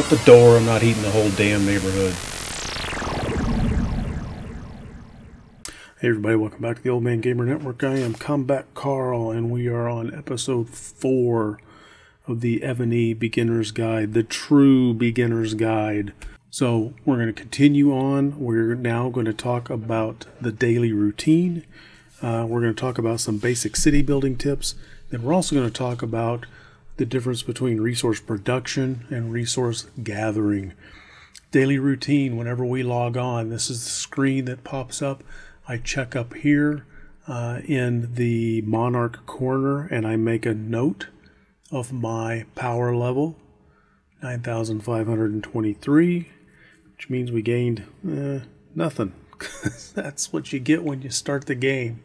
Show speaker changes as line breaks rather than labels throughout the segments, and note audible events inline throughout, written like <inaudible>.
Shut the door, I'm not heating the whole damn neighborhood. Hey everybody, welcome back to the Old Man Gamer Network. I am Combat Carl, and we are on episode 4 of the Evony Beginner's Guide, the true Beginner's Guide. So we're going to continue on. We're now going to talk about the daily routine. Uh, we're going to talk about some basic city building tips. Then we're also going to talk about the difference between resource production and resource gathering. Daily routine, whenever we log on, this is the screen that pops up. I check up here uh, in the Monarch corner and I make a note of my power level 9523, which means we gained uh, nothing. <laughs> That's what you get when you start the game.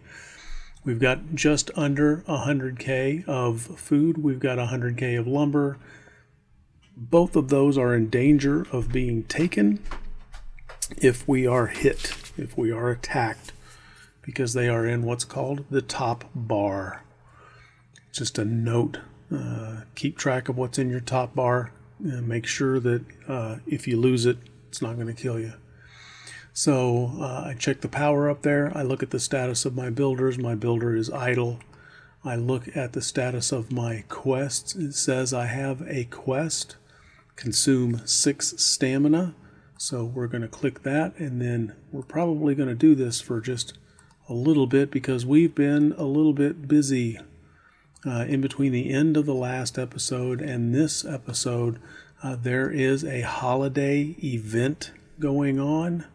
We've got just under 100k of food. We've got 100k of lumber. Both of those are in danger of being taken if we are hit, if we are attacked, because they are in what's called the top bar. Just a note. Uh, keep track of what's in your top bar. And make sure that uh, if you lose it, it's not going to kill you. So uh, I check the power up there. I look at the status of my builders. My builder is idle. I look at the status of my quests. It says I have a quest, consume six stamina. So we're going to click that and then we're probably going to do this for just a little bit because we've been a little bit busy uh, in between the end of the last episode and this episode. Uh, there is a holiday event going on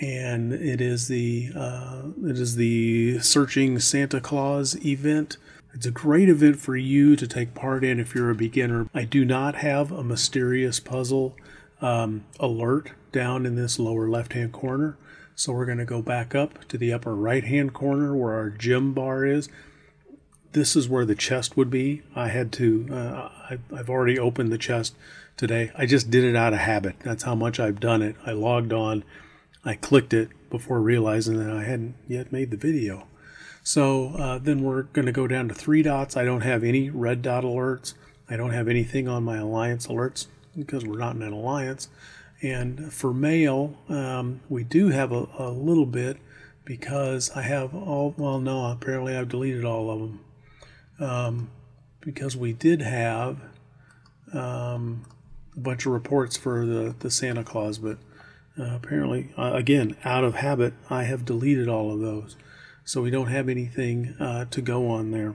and it is the uh, it is the searching Santa Claus event. It's a great event for you to take part in if you're a beginner. I do not have a mysterious puzzle um, alert down in this lower left hand corner. So we're going to go back up to the upper right hand corner where our gem bar is. This is where the chest would be. I had to, uh, I, I've already opened the chest today. I just did it out of habit. That's how much I've done it. I logged on I clicked it before realizing that I hadn't yet made the video. So uh, then we're going to go down to three dots. I don't have any red dot alerts. I don't have anything on my alliance alerts because we're not in an alliance. And for mail, um, we do have a, a, little bit because I have all, well, no, apparently I've deleted all of them. Um, because we did have um, a bunch of reports for the, the Santa Claus, but uh, apparently, uh, again, out of habit, I have deleted all of those. So we don't have anything uh, to go on there.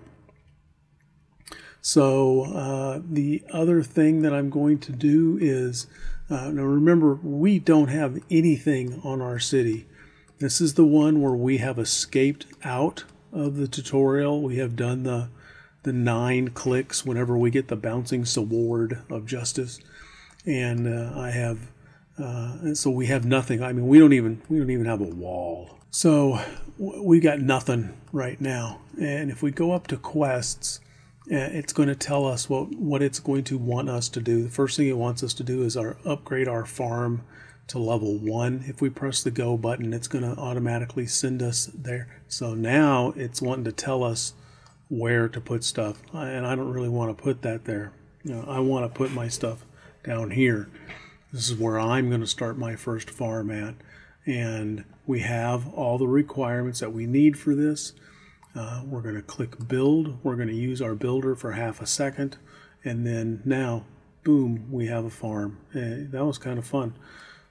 So uh, the other thing that I'm going to do is, uh, now remember, we don't have anything on our city. This is the one where we have escaped out of the tutorial. We have done the the nine clicks whenever we get the bouncing sword of justice, and uh, I have uh, so we have nothing. I mean, we don't even we don't even have a wall. So we got nothing right now. And if we go up to quests, uh, it's going to tell us what what it's going to want us to do. The first thing it wants us to do is our upgrade our farm to level one. If we press the go button, it's going to automatically send us there. So now it's wanting to tell us where to put stuff, and I don't really want to put that there. You know, I want to put my stuff down here. This is where I'm going to start my first farm at. And we have all the requirements that we need for this. Uh, we're going to click build. We're going to use our builder for half a second. And then now, boom, we have a farm. Uh, that was kind of fun.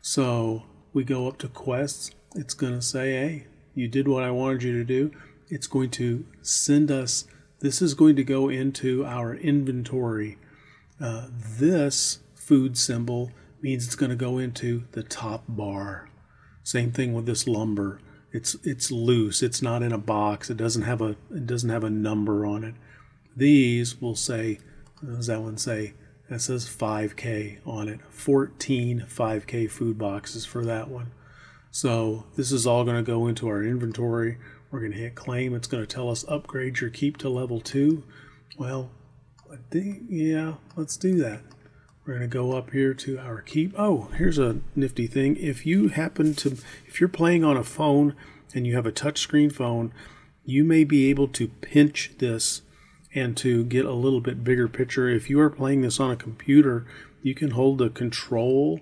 So we go up to quests. It's going to say, hey, you did what I wanted you to do. It's going to send us, this is going to go into our inventory. Uh, this food symbol means it's going to go into the top bar. Same thing with this lumber. It's it's loose. It's not in a box. It doesn't have a it doesn't have a number on it. These will say, does that one say? That says 5K on it. 14 5K food boxes for that one. So this is all going to go into our inventory. We're going to hit claim. It's going to tell us upgrade your keep to level two. Well, I think, yeah, let's do that. We're going to go up here to our keep. Oh, here's a nifty thing. If you happen to, if you're playing on a phone and you have a touchscreen phone, you may be able to pinch this and to get a little bit bigger picture. If you are playing this on a computer, you can hold the control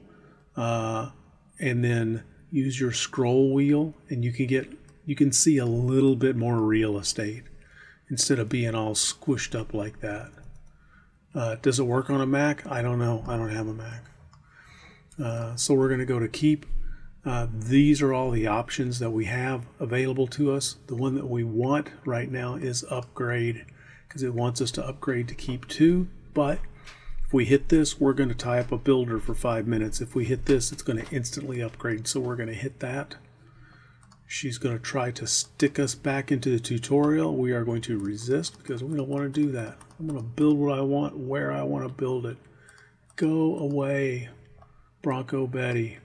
uh, and then use your scroll wheel and you can get you can see a little bit more real estate instead of being all squished up like that. Uh, does it work on a Mac? I don't know. I don't have a Mac. Uh, so we're going to go to keep. Uh, these are all the options that we have available to us. The one that we want right now is upgrade because it wants us to upgrade to keep two. But if we hit this, we're going to tie up a builder for five minutes. If we hit this, it's going to instantly upgrade. So we're going to hit that. She's going to try to stick us back into the tutorial. We are going to resist because we don't want to do that. I'm going to build what I want, where I want to build it. Go away, Bronco Betty.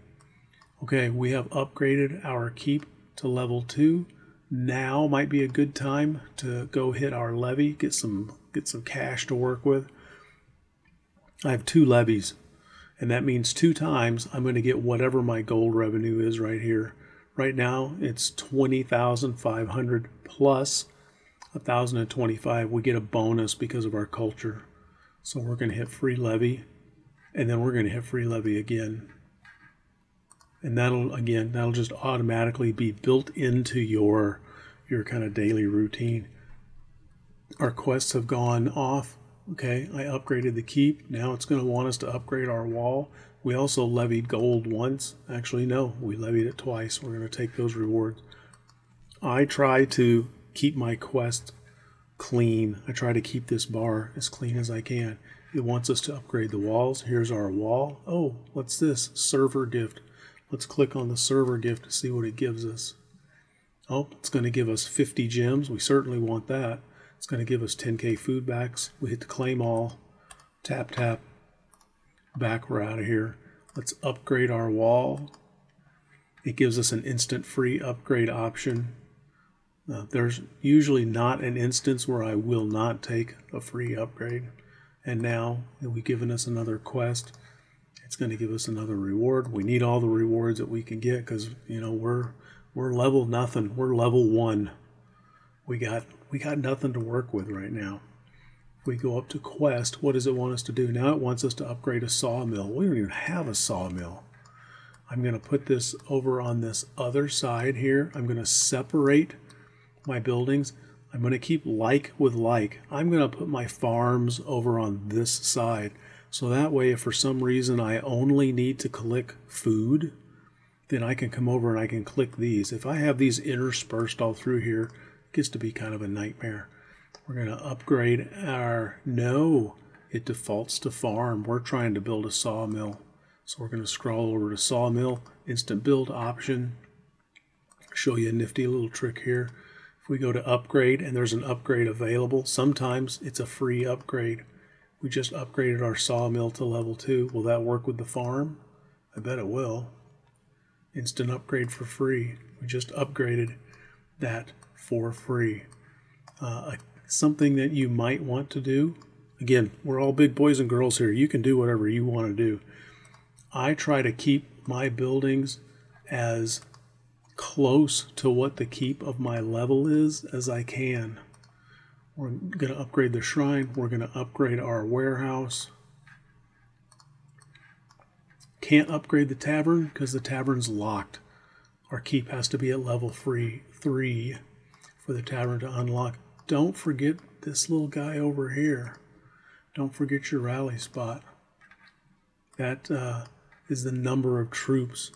Okay, we have upgraded our keep to level 2. Now might be a good time to go hit our levy, get some get some cash to work with. I have two levies, and that means two times I'm going to get whatever my gold revenue is right here. Right now, it's 20,500 plus 1,025. We get a bonus because of our culture. So we're going to hit free levy, and then we're going to hit free levy again. And that'll, again, that'll just automatically be built into your, your kind of daily routine. Our quests have gone off. Okay, I upgraded the keep. Now it's going to want us to upgrade our wall. We also levied gold once. Actually, no, we levied it twice. We're going to take those rewards. I try to keep my quest clean. I try to keep this bar as clean as I can. It wants us to upgrade the walls. Here's our wall. Oh, what's this? Server gift. Let's click on the server gift to see what it gives us. Oh, it's going to give us 50 gems. We certainly want that. It's going to give us 10k food backs. We hit the claim all. Tap, tap. Back, we're out of here. Let's upgrade our wall. It gives us an instant free upgrade option. Uh, there's usually not an instance where I will not take a free upgrade. And now we've given us another quest, it's going to give us another reward. We need all the rewards that we can get because you know we're we're level nothing. We're level one. We got we got nothing to work with right now. We go up to quest, what does it want us to do? Now it wants us to upgrade a sawmill. We don't even have a sawmill. I'm going to put this over on this other side here. I'm going to separate my buildings. I'm going to keep like with like. I'm going to put my farms over on this side. So that way, if for some reason I only need to click food, then I can come over and I can click these. If I have these interspersed all through here, it gets to be kind of a nightmare. We're going to upgrade our, no, it defaults to farm. We're trying to build a sawmill. So we're going to scroll over to sawmill, instant build option. Show you a nifty little trick here. If we go to upgrade and there's an upgrade available, sometimes it's a free upgrade. We just upgraded our sawmill to level 2. Will that work with the farm? I bet it will. Instant upgrade for free. We just upgraded that for free. Uh, something that you might want to do. Again, we're all big boys and girls here. You can do whatever you want to do. I try to keep my buildings as close to what the keep of my level is as I can. We're going to upgrade the shrine. We're going to upgrade our warehouse. Can't upgrade the tavern because the tavern's locked. Our keep has to be at level free, 3 for the tavern to unlock. Don't forget this little guy over here. Don't forget your rally spot. That uh, is the number of troops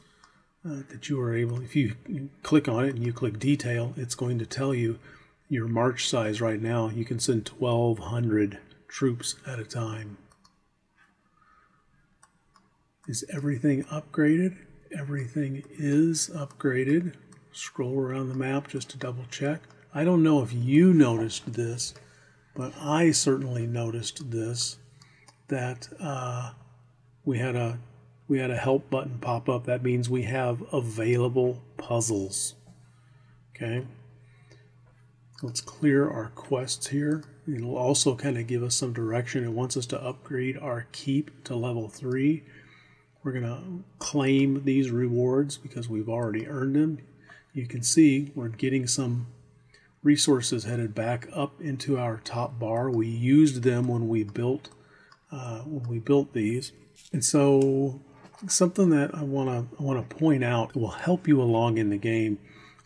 uh, that you are able, if you click on it and you click detail, it's going to tell you your march size right now. You can send 1,200 troops at a time. Is everything upgraded? Everything is upgraded. Scroll around the map just to double check. I don't know if you noticed this, but I certainly noticed this that uh, we had a we had a help button pop up. That means we have available puzzles. Okay. Let's clear our quests here. It'll also kind of give us some direction. It wants us to upgrade our keep to level 3. We're going to claim these rewards because we've already earned them. You can see we're getting some resources headed back up into our top bar. We used them when we built uh, when we built these. And so something that I want to I want to point out will help you along in the game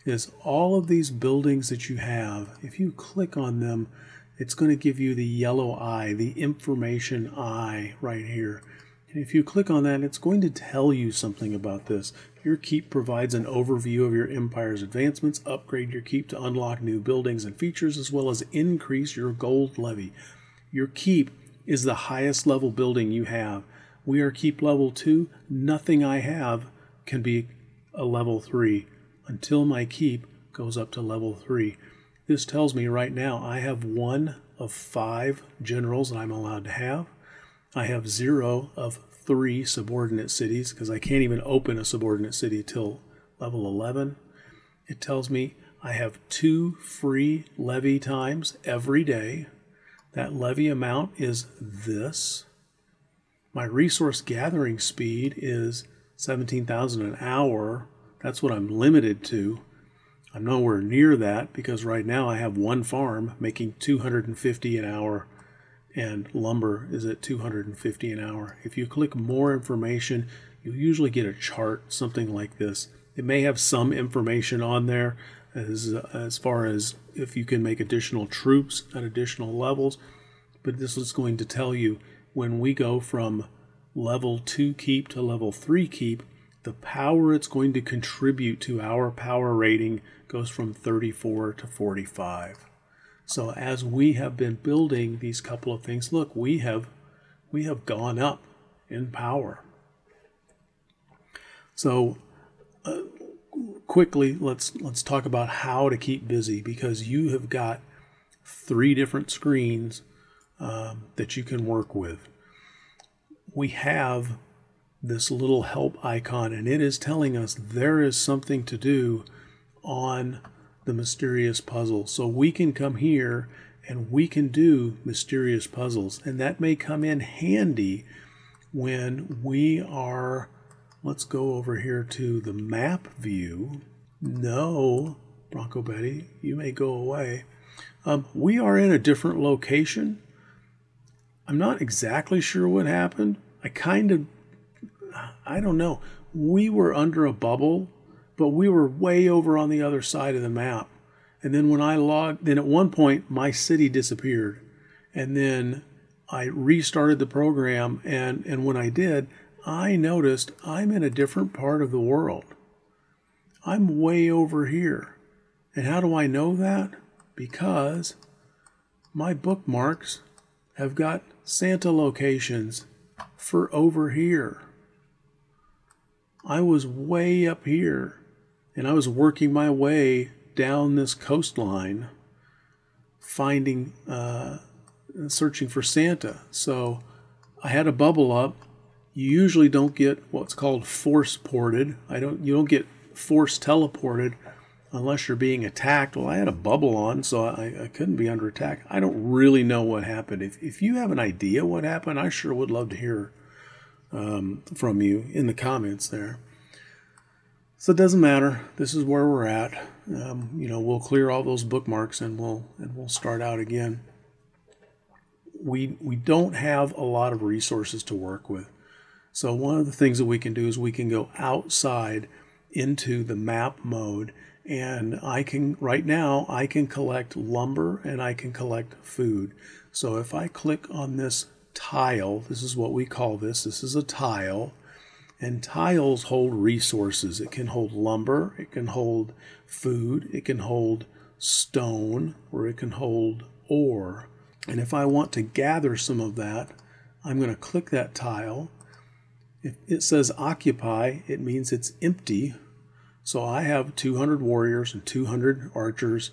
is all of these buildings that you have. If you click on them, it's going to give you the yellow eye, the information eye right here. And if you click on that, it's going to tell you something about this. Your keep provides an overview of your empire's advancements, upgrade your keep to unlock new buildings and features, as well as increase your gold levy. Your keep is the highest level building you have. We are keep level 2. Nothing I have can be a level 3 until my keep goes up to level 3. This tells me right now I have one of five generals that I'm allowed to have. I have zero of three subordinate cities because I can't even open a subordinate city till level 11. It tells me I have two free levy times every day. That levy amount is this. My resource gathering speed is 17,000 an hour. That's what I'm limited to. I'm nowhere near that because right now I have one farm making 250 an hour and lumber is at 250 an hour. If you click more information, you'll usually get a chart, something like this. It may have some information on there as, as far as if you can make additional troops at additional levels, but this is going to tell you when we go from level 2 keep to level 3 keep, the power it's going to contribute to our power rating goes from 34 to 45. So as we have been building these couple of things, look, we have we have gone up in power. So uh, quickly, let's let's talk about how to keep busy because you have got three different screens um, that you can work with. We have this little help icon, and it is telling us there is something to do on the mysterious puzzle. So we can come here and we can do mysterious puzzles. And that may come in handy when we are, let's go over here to the map view. No, Bronco Betty, you may go away. Um, we are in a different location. I'm not exactly sure what happened. I kind of, I don't know. We were under a bubble but we were way over on the other side of the map. And then when I logged, then at one point my city disappeared. And then I restarted the program. And, and when I did, I noticed I'm in a different part of the world. I'm way over here. And how do I know that? Because my bookmarks have got Santa locations for over here. I was way up here and I was working my way down this coastline, finding, uh, searching for Santa. So I had a bubble up. You usually don't get what's called force ported. I don't. You don't get force teleported unless you're being attacked. Well, I had a bubble on, so I, I couldn't be under attack. I don't really know what happened. If, if you have an idea what happened, I sure would love to hear um, from you in the comments there. So it doesn't matter. This is where we're at. Um, you know, we'll clear all those bookmarks and we'll and we'll start out again. We we don't have a lot of resources to work with. So one of the things that we can do is we can go outside into the map mode and I can right now I can collect lumber and I can collect food. So if I click on this tile, this is what we call this. This is a tile and tiles hold resources. It can hold lumber, it can hold food, it can hold stone, or it can hold ore. And if I want to gather some of that, I'm going to click that tile. If it says occupy, it means it's empty. So I have 200 warriors and 200 archers.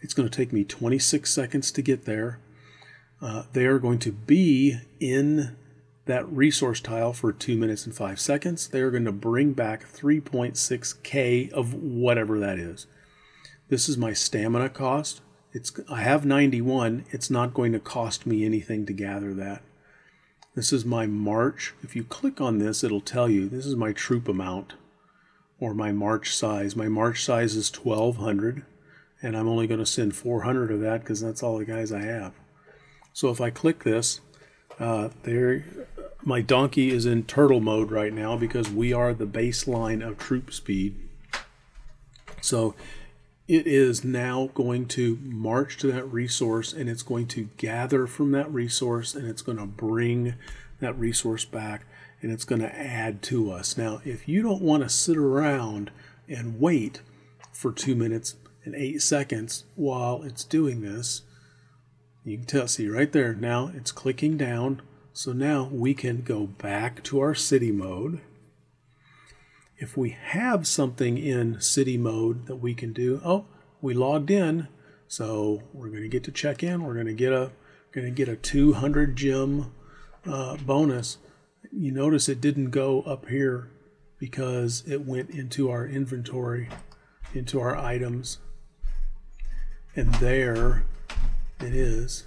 It's going to take me 26 seconds to get there. Uh, they are going to be in that resource tile for 2 minutes and 5 seconds, they're going to bring back 3.6k of whatever that is. This is my stamina cost. It's I have 91. It's not going to cost me anything to gather that. This is my march. If you click on this, it'll tell you this is my troop amount or my march size. My march size is 1200 and I'm only going to send 400 of that because that's all the guys I have. So if I click this, uh, there my donkey is in turtle mode right now because we are the baseline of troop speed. So it is now going to march to that resource and it's going to gather from that resource and it's going to bring that resource back and it's going to add to us. Now, if you don't want to sit around and wait for two minutes and eight seconds while it's doing this, you can tell, see right there, now it's clicking down. So now we can go back to our city mode. If we have something in city mode that we can do, oh, we logged in. So we're going to get to check in. We're going to get a going to get a 200 gem uh, bonus. You notice it didn't go up here because it went into our inventory, into our items. And there it is.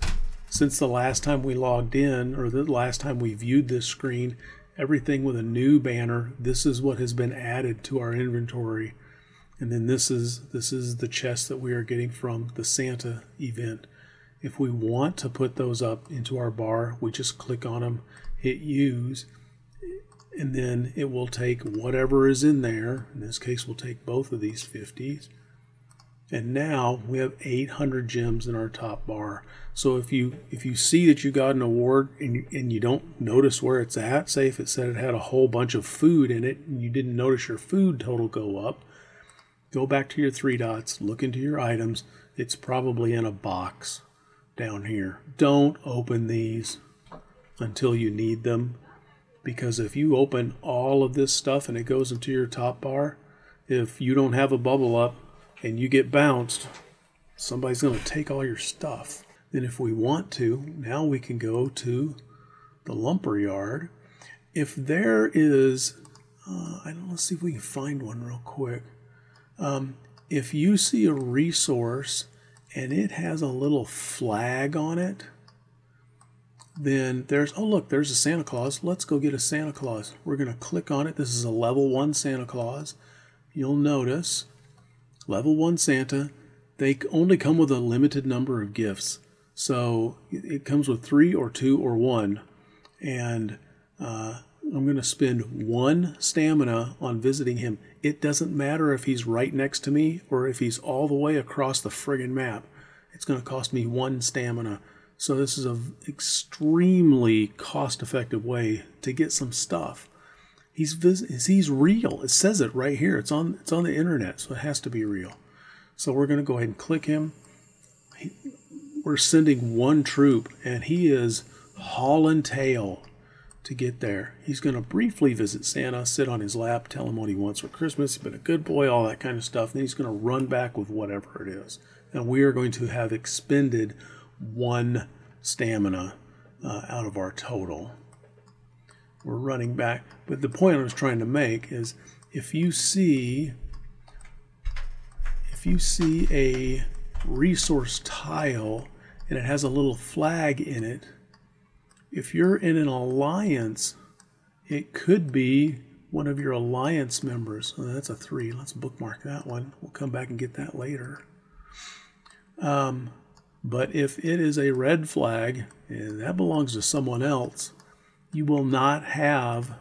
Since the last time we logged in, or the last time we viewed this screen, everything with a new banner, this is what has been added to our inventory. And then this is this is the chest that we are getting from the Santa event. If we want to put those up into our bar, we just click on them, hit use, and then it will take whatever is in there. In this case, we'll take both of these 50s and now we have 800 gems in our top bar. So if you if you see that you got an award and you, and you don't notice where it's at, say if it said it had a whole bunch of food in it and you didn't notice your food total go up, go back to your three dots, look into your items. It's probably in a box down here. Don't open these until you need them because if you open all of this stuff and it goes into your top bar, if you don't have a bubble up, and you get bounced, somebody's going to take all your stuff. Then, if we want to, now we can go to the lumber yard. If there is, uh, I don't, let's see if we can find one real quick. Um, if you see a resource and it has a little flag on it, then there's, oh, look, there's a Santa Claus. Let's go get a Santa Claus. We're going to click on it. This is a level one Santa Claus. You'll notice level one Santa, they only come with a limited number of gifts. So it comes with three or two or one. And uh, I'm going to spend one stamina on visiting him. It doesn't matter if he's right next to me or if he's all the way across the friggin' map. It's going to cost me one stamina. So this is an extremely cost-effective way to get some stuff. He's vis- he's real. It says it right here. It's on it's on the internet, so it has to be real. So we're going to go ahead and click him. He, we're sending one troop, and he is hauling tail to get there. He's going to briefly visit Santa, sit on his lap, tell him what he wants for Christmas. He's been a good boy, all that kind of stuff. Then he's going to run back with whatever it is. And we are going to have expended one stamina uh, out of our total we're running back. But the point I was trying to make is if you see if you see a resource tile and it has a little flag in it, if you're in an alliance, it could be one of your alliance members. Oh, that's a three. Let's bookmark that one. We'll come back and get that later. Um, but if it is a red flag, and that belongs to someone else, you will not have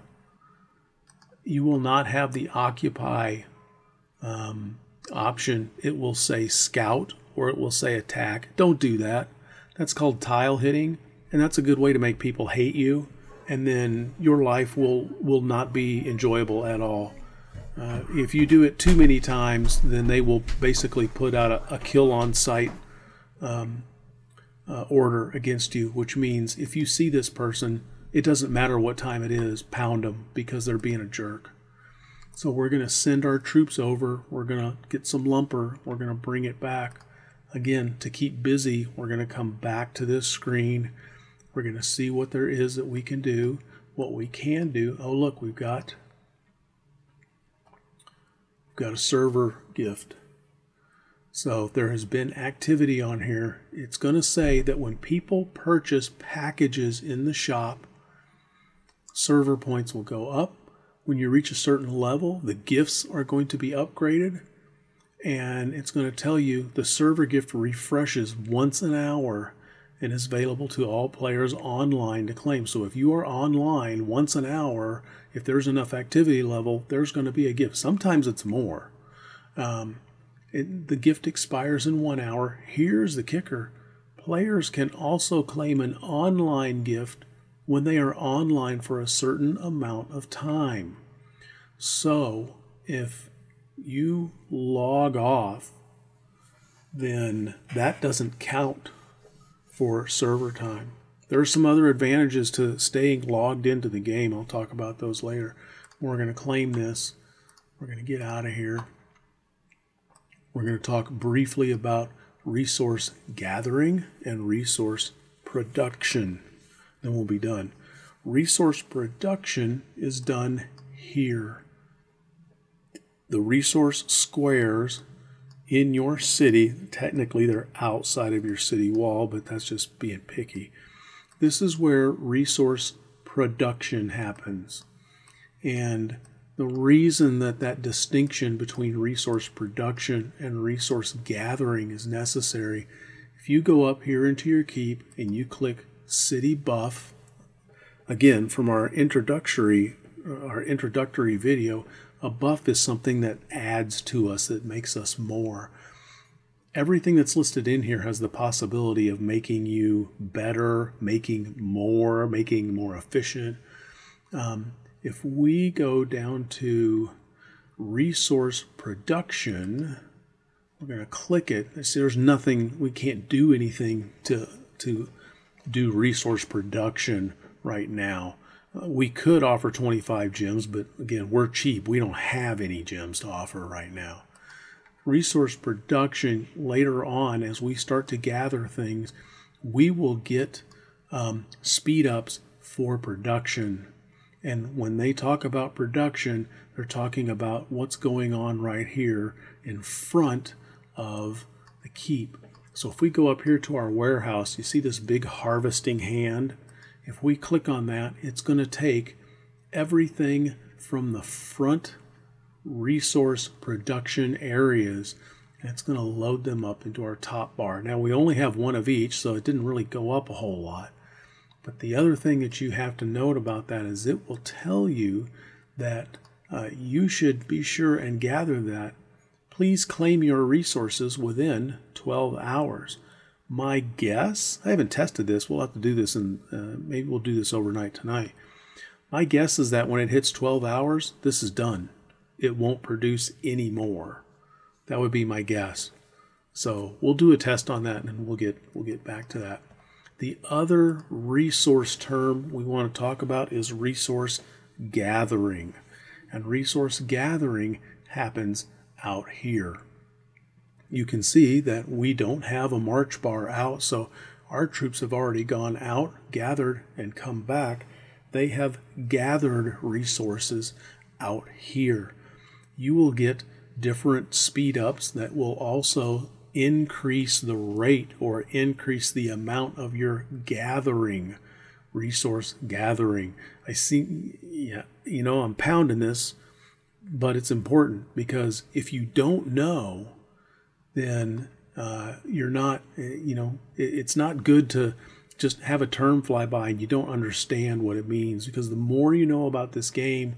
you will not have the occupy um, option. It will say scout or it will say attack. Don't do that. That's called tile hitting, and that's a good way to make people hate you, and then your life will will not be enjoyable at all. Uh, if you do it too many times, then they will basically put out a, a kill on sight um, uh, order against you, which means if you see this person, it doesn't matter what time it is, pound them because they're being a jerk. So we're going to send our troops over. We're going to get some lumber. We're going to bring it back. Again, to keep busy, we're going to come back to this screen. We're going to see what there is that we can do. What we can do. Oh, look, we've got we've got a server gift. So there has been activity on here. It's going to say that when people purchase packages in the shop, server points will go up. When you reach a certain level, the gifts are going to be upgraded. And it's going to tell you the server gift refreshes once an hour. and is available to all players online to claim. So if you are online once an hour, if there's enough activity level, there's going to be a gift. Sometimes it's more. Um, it, the gift expires in one hour. Here's the kicker players can also claim an online gift when they are online for a certain amount of time. So if you log off, then that doesn't count for server time. There are some other advantages to staying logged into the game. I'll talk about those later. We're going to claim this. We're going to get out of here. We're going to talk briefly about resource gathering and resource production. Then we'll be done. Resource production is done here. The resource squares in your city, technically they're outside of your city wall, but that's just being picky. This is where resource production happens. And the reason that that distinction between resource production and resource gathering is necessary, if you go up here into your keep and you click city buff, again from our introductory uh, our introductory video, a buff is something that adds to us, that makes us more. Everything that's listed in here has the possibility of making you better, making more, making more efficient. Um, if we go down to resource production, we're going to click it. See, there's nothing, we can't do anything to, to do resource production right now. Uh, we could offer 25 gems, but again, we're cheap. We don't have any gems to offer right now. Resource production later on, as we start to gather things, we will get um, speed ups for production. And when they talk about production, they're talking about what's going on right here in front of the keep. So if we go up here to our warehouse, you see this big harvesting hand? If we click on that, it's going to take everything from the front resource production areas and it's going to load them up into our top bar. Now we only have one of each, so it didn't really go up a whole lot. But the other thing that you have to note about that is it will tell you that uh, you should be sure and gather that. Please claim your resources within 12 hours. My guess, I haven't tested this, we'll have to do this and uh, maybe we'll do this overnight tonight. My guess is that when it hits 12 hours, this is done. It won't produce any more. That would be my guess. So we'll do a test on that and we'll get we'll get back to that. The other resource term we want to talk about is resource gathering. And resource gathering happens out here you can see that we don't have a march bar out, so our troops have already gone out, gathered, and come back. They have gathered resources out here. You will get different speed ups that will also increase the rate or increase the amount of your gathering resource gathering. I see, yeah, you know, I'm pounding this, but it's important because if you don't know then uh, you're not, eh, you know, it's not good to just have a term fly by and you don't understand what it means because the more you know about this game,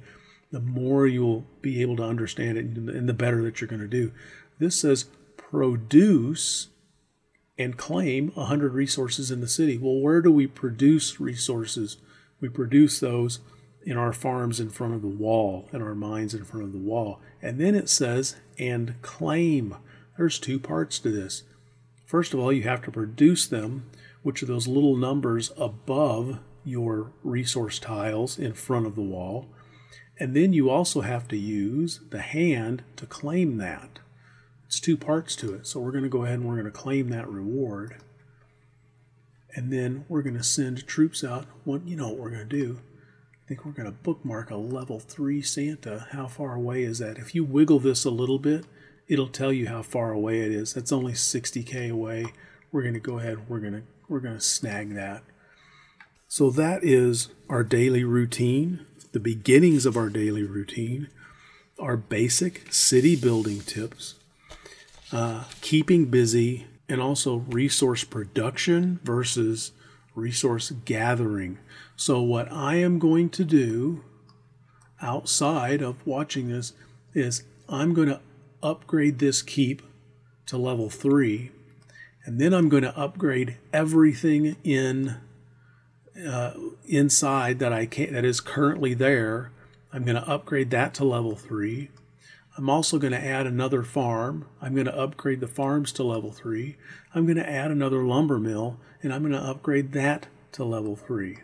the more you'll be able to understand it and the better that you're going to do. This says produce and claim 100 resources in the city. Well, where do we produce resources? We produce those in our farms in front of the wall, in our mines in front of the wall. And then it says, and claim. There's two parts to this. First of all, you have to produce them, which are those little numbers above your resource tiles in front of the wall. And then you also have to use the hand to claim that. It's two parts to it. So we're going to go ahead and we're going to claim that reward. And then we're going to send troops out. What you know what we're going to do? I think we're going to bookmark a level 3 Santa. How far away is that? If you wiggle this a little bit, it'll tell you how far away it is. That's only 60k away. We're going to go ahead. We're going to we're going to snag that. So that is our daily routine, the beginnings of our daily routine, our basic city building tips, uh, keeping busy, and also resource production versus resource gathering. So, what I am going to do outside of watching this is I'm going to upgrade this keep to level 3 and then I'm going to upgrade everything in uh, inside that I can that is currently there. I'm going to upgrade that to level 3. I'm also going to add another farm. I'm going to upgrade the farms to level 3. I'm going to add another lumber mill and I'm going to upgrade that to level 3.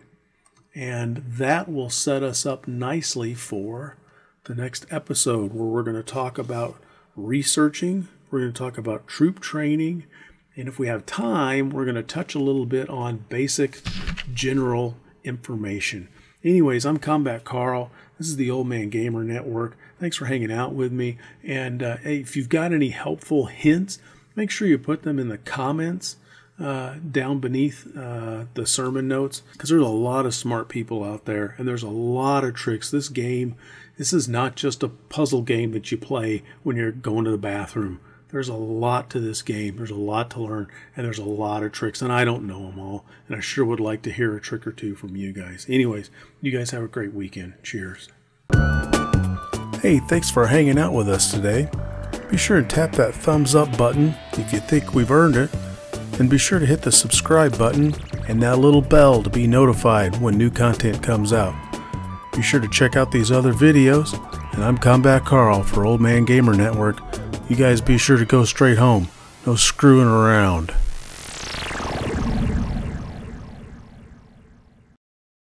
And that will set us up nicely for the next episode where we're going to talk about researching, we're going to talk about troop training, and if we have time, we're going to touch a little bit on basic general information. Anyways, I'm Combat Carl. This is the Old Man Gamer Network. Thanks for hanging out with me. And uh, hey, if you've got any helpful hints, make sure you put them in the comments uh, down beneath uh, the sermon notes because there's a lot of smart people out there and there's a lot of tricks. This game, this is not just a puzzle game that you play when you're going to the bathroom. There's a lot to this game. There's a lot to learn, and there's a lot of tricks, and I don't know them all. And I sure would like to hear a trick or two from you guys. Anyways, you guys have a great weekend. Cheers. Hey, thanks for hanging out with us today. Be sure and tap that thumbs up button if you think we've earned it, and be sure to hit the subscribe button and that little bell to be notified when new content comes out. Be sure to check out these other videos, and I'm Combat Carl for Old Man Gamer Network. You guys be sure to go straight home. No screwing around.